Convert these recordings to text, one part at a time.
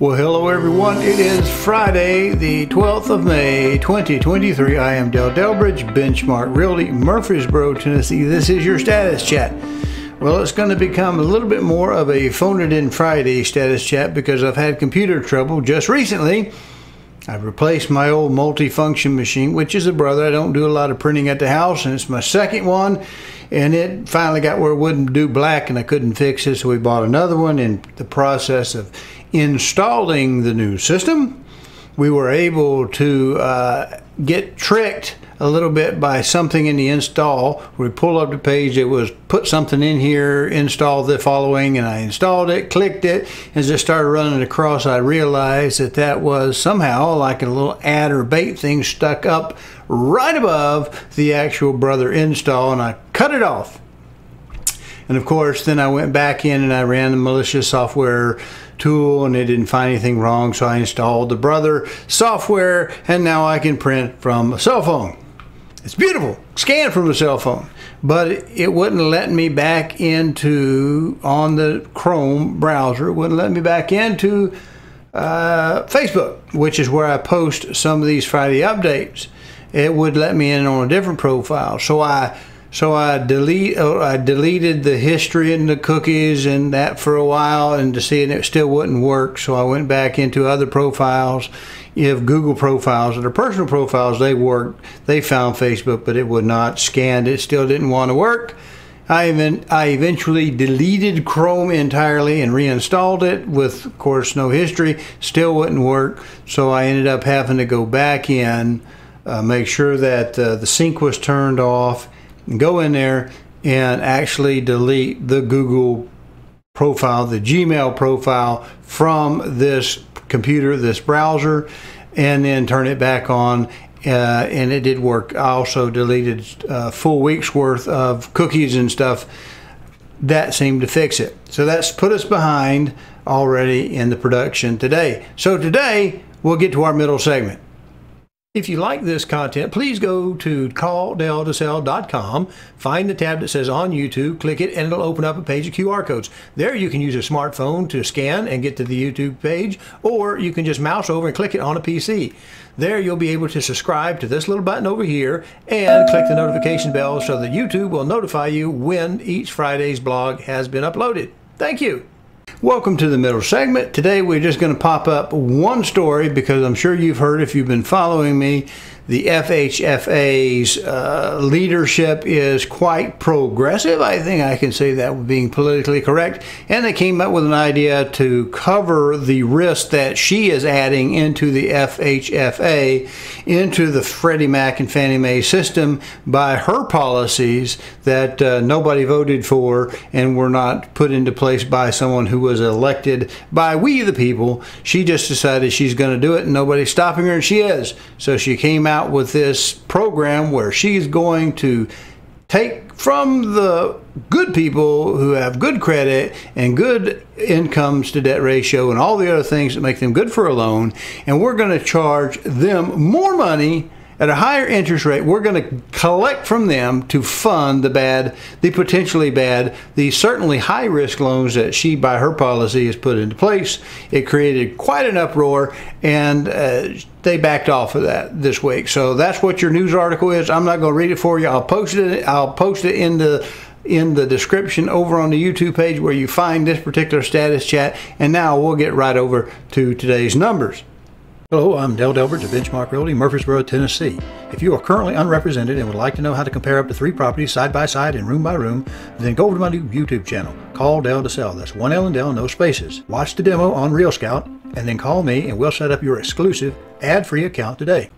Well, hello everyone. It is Friday, the 12th of May, 2023. I am Del Delbridge, Benchmark Realty, Murfreesboro, Tennessee. This is your status chat. Well, it's going to become a little bit more of a phone it in Friday status chat because I've had computer trouble just recently. I've replaced my old multifunction machine, which is a brother. I don't do a lot of printing at the house, and it's my second one. And it finally got where it wouldn't do black, and I couldn't fix it, so we bought another one. In the process of installing the new system, we were able to uh, get tricked a little bit by something in the install. We pull up the page, it was put something in here, install the following, and I installed it, clicked it, as it started running across, I realized that that was somehow like a little ad or bait thing stuck up right above the actual brother install, and I cut it off. And of course, then I went back in and I ran the malicious software tool and it didn't find anything wrong. So I installed the Brother software and now I can print from a cell phone. It's beautiful. Scan from a cell phone. But it wouldn't let me back into, on the Chrome browser, it wouldn't let me back into uh, Facebook, which is where I post some of these Friday updates. It would let me in on a different profile. So I so I delete uh, I deleted the history and the cookies and that for a while and to see it, it still wouldn't work. So I went back into other profiles. If Google profiles that are personal profiles. They worked. They found Facebook, but it would not. scan. it. Still didn't want to work. I even I eventually deleted Chrome entirely and reinstalled it with, of course, no history. Still wouldn't work. So I ended up having to go back in, uh, make sure that uh, the sync was turned off go in there and actually delete the Google profile, the Gmail profile from this computer, this browser, and then turn it back on. Uh, and it did work. I also deleted a uh, full week's worth of cookies and stuff. That seemed to fix it. So that's put us behind already in the production today. So today we'll get to our middle segment. If you like this content, please go to calldeltosell.com, find the tab that says on YouTube, click it, and it'll open up a page of QR codes. There you can use a smartphone to scan and get to the YouTube page, or you can just mouse over and click it on a PC. There you'll be able to subscribe to this little button over here and click the notification bell so that YouTube will notify you when each Friday's blog has been uploaded. Thank you. Welcome to the middle segment. Today we're just going to pop up one story because I'm sure you've heard if you've been following me the FHFA's uh, leadership is quite progressive. I think I can say that being politically correct. And they came up with an idea to cover the risk that she is adding into the FHFA, into the Freddie Mac and Fannie Mae system by her policies that uh, nobody voted for and were not put into place by someone who was elected by we the people. She just decided she's going to do it and nobody's stopping her, and she is. So she came out out with this program where she's going to take from the good people who have good credit and good incomes to debt ratio and all the other things that make them good for a loan, and we're going to charge them more money at a higher interest rate, we're going to collect from them to fund the bad, the potentially bad, the certainly high risk loans that she, by her policy, has put into place. It created quite an uproar, and uh, they backed off of that this week. So that's what your news article is. I'm not going to read it for you. I'll post it. I'll post it in the in the description over on the YouTube page where you find this particular status chat. And now we'll get right over to today's numbers. Hello, I'm Del Delbridge of Benchmark Realty, Murfreesboro, Tennessee. If you are currently unrepresented and would like to know how to compare up to three properties side by side and room by room, then go over to my new YouTube channel. Call Del to sell. That's one L and Del, no spaces. Watch the demo on RealScout, and then call me and we'll set up your exclusive ad-free account today.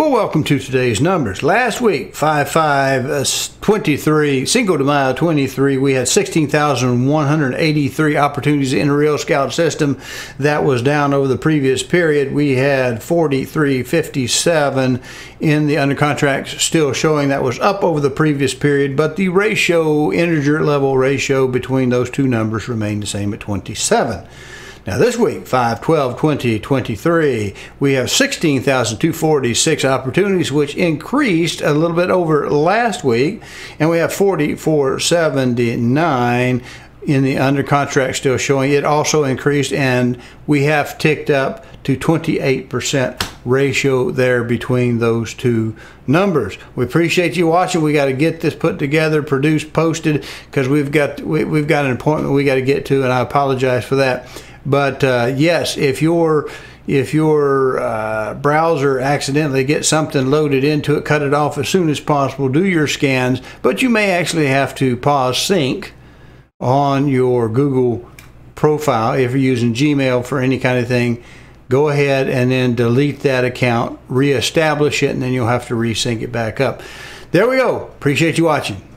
Well, welcome to today's numbers. Last week, 5 5 uh, 23, Cinco de Mayo 23, we had 16,183 opportunities in the RealScout system. That was down over the previous period. We had 4357 in the under contracts still showing that was up over the previous period, but the ratio, integer level ratio between those two numbers remained the same at 27. Now, this week, 5 12 20 23, we have 16,246 opportunities, which increased a little bit over last week, and we have 4479 in the under contract still showing. It also increased, and we have ticked up to 28% ratio there between those two numbers. We appreciate you watching. We got to get this put together, produced, posted because we've got we, have got an appointment we got to get to, and I apologize for that. But uh, yes, if your if your uh, browser accidentally gets something loaded into it, cut it off as soon as possible. Do your scans, but you may actually have to pause sync on your Google profile if you're using Gmail for any kind of thing go ahead and then delete that account, reestablish it, and then you'll have to resync it back up. There we go. Appreciate you watching.